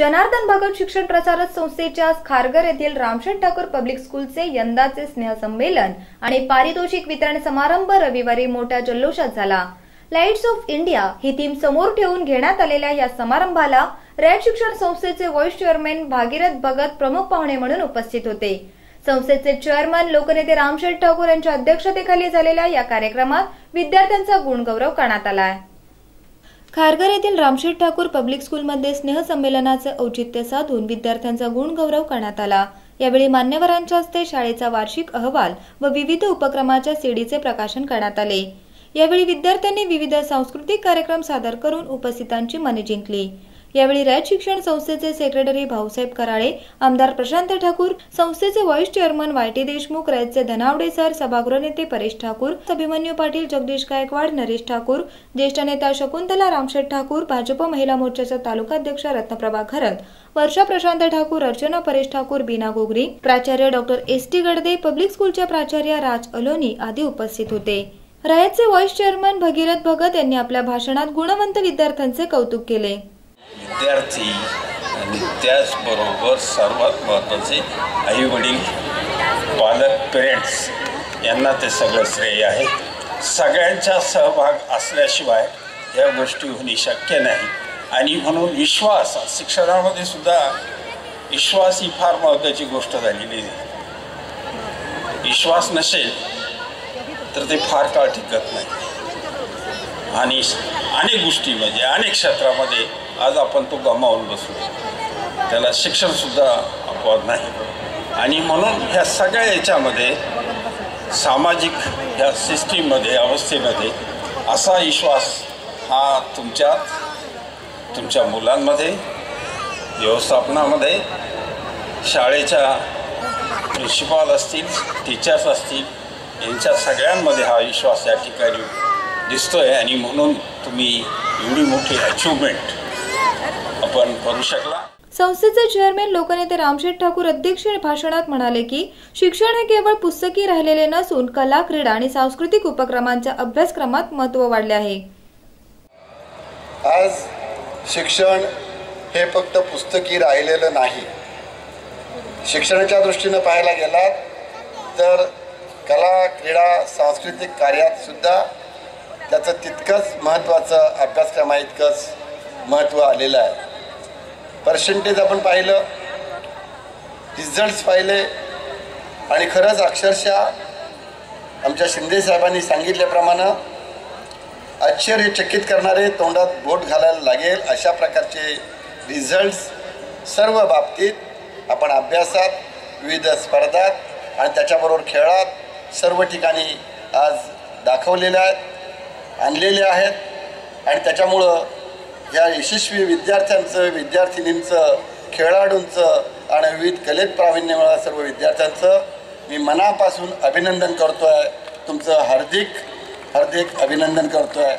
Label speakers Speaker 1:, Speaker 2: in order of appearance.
Speaker 1: जनार्दन भगत शिक्षण प्रसारक संस्थेच्या खारघर येथील रामशेठ ठाकूर पब्लिक स्कूलचे यंदाचे स्नेहसंमेलन आणि पारितोषिक वितरण समारंभ रविवारी मोठ्या जल्लोषात झाला. लाईट्स ऑफ इंडिया ही थीम समोर ठेवून घेण्यात आलेल्या या समारंभाला रॅड शिक्षण संस्थेचे व्हाईस चेअरमॅन भागीरथ भगत प्रमुख पाहुणे म्हणून उपस्थित होते. संस्थेचे चेअरमन लोकनेते रामशेठ ठाकूर यांच्या अध्यक्षतेखाली झालेल्या या कार्यक्रमात विद्यार्थ्यांचा गुणगौरव करण्यात आला खारघर येथील रामशेठ ठाकूर पब्लिक स्कूलमध्ये स्नेहसंमेलनाचे औचित्य साधून विद्यार्थ्यांचा गुणगौरव करण्यात आला. यावेळी मान्यवरांच्या हस्ते शाळेचा वार्षिक अहवाल व विविध उपक्रमाच्या सीडीचे प्रकाशन करण्यात आले. यावेळी विद्यार्थ्यांनी विविध सांस्कृतिक कार्यक्रम सादर करून उपस्थितांची मने जिंकली. यावेळी रॅड शिक्षण संस्थेचे सेक्रेटरी भाऊसाहेब कराळे आमदार प्रशांत ठाकूर संस्थेचे vice chairman Y T Deshmukh रॅडचे Dhanawade sir सभागृह नेते परेश ठाकूर अभिमन्यू पाटील जगदीश गायकवाड नरेश ठाकूर ज्येष्ठ नेता शकुंतला रामशेठ ठाकूर भाजप महिला मोर्चाच्या तालुकाध्यक्ष रत्नप्रभा खरत वर्षा प्रशांत ठाकूर अर्चना परेश ठाकूर बीना गोगरी प्राचार्य doctor S T Gadade public स्कूलच्या प्राचार्य राज अलोनी आदी उपस्थित होते. रयतचे व्हाईस चेअरमन भगीरथ भगत यांनी आपल्या भाषणात गुणवंत विद्यार्थ्यांचे कौतुक केले.
Speaker 2: विद्यार्थी आणि त्याचबरोबर सर्वात महत्त्वाचे आई वडील पालक पेरेंट्स यांना ते सगळं श्रेय आहे. सगळ्यांचा सहभाग असल्याशिवाय या गोष्टी होणे शक्य नाही. आणि म्हणून विश्वास शिक्षणामध्ये सुद्धा विश्वास ही फार महत्त्वाची गोष्ट झालेली आहे. विश्वास नसेल तर ते फार काळ टिकत नाही. आणि अनेक गोष्टीमध्ये म्हणजे अनेक क्षेत्रामध्ये आज आपण तो गमावून बसलो. त्याला शिक्षणसुद्धा अपवाद नाही. आणि म्हणून ह्या सगळ्या याच्यामध्ये सामाजिक ह्या सिस्टीममध्ये अवस्थेमध्ये असा विश्वास हा तुमच्यात तुमच्या मुलांमध्ये व्यवस्थापनामध्ये शाळेच्या प्रिन्सिपाल असतील टीचर्स असतील यांच्या सगळ्यांमध्ये हा विश्वास या ठिकाणी दिसतोय आणि म्हणून तुम्ही एवढी मोठी अचिव्हमेंट आपण करू शकला.
Speaker 1: संस्थेचे चेअरमॅन लोकनेते रामशेठ ठाकूर अध्यक्ष भाषणात म्हणाले की शिक्षण हे केवळ पुस्तकी राहिलेले नसून कला क्रीडा आणि सांस्कृतिक उपक्रमांच्या अभ्यासक्रमात महत्त्व वाढले आहे.
Speaker 3: आज शिक्षण हे फक्त पुस्तकी राहिलेलं नाही. शिक्षणाच्या दृष्टीनं पाहायला गेलात तर कला क्रीडा सांस्कृतिक कार्यात सुद्धा त्याचं तितकंच महत्त्वाचं अभ्यासक्रमा इतकंच महत्त्व आलेलं आहे. पर्सेंटेज आपण पाहिलं रिझल्ट्स पाहिले आणि खरंच अक्षरशः आमच्या शिंदे साहेबांनी सांगितल्याप्रमाणे आश्चर्यचकित करणारे तोंडात बोट घालायला लागेल अशा प्रकारचे रिझल्ट्स सर्व बाबतीत आपण अभ्यासात विविध स्पर्धात आणि त्याच्याबरोबर खेळात सर्व ठिकाणी आज दाखवलेल्या आहेत. आणलेले आहेत. आणि त्याच्यामुळं या यशस्वी विद्यार्थ्यांचं विद्यार्थिनींचं खेळाडूंचं आणि विविध कलेत प्रावीण्य मिळा सर्व विद्यार्थ्यांचं मी मनापासून अभिनंदन करतो आहे तुमचं हार्दिक हार्दिक अभिनंदन करतो आहे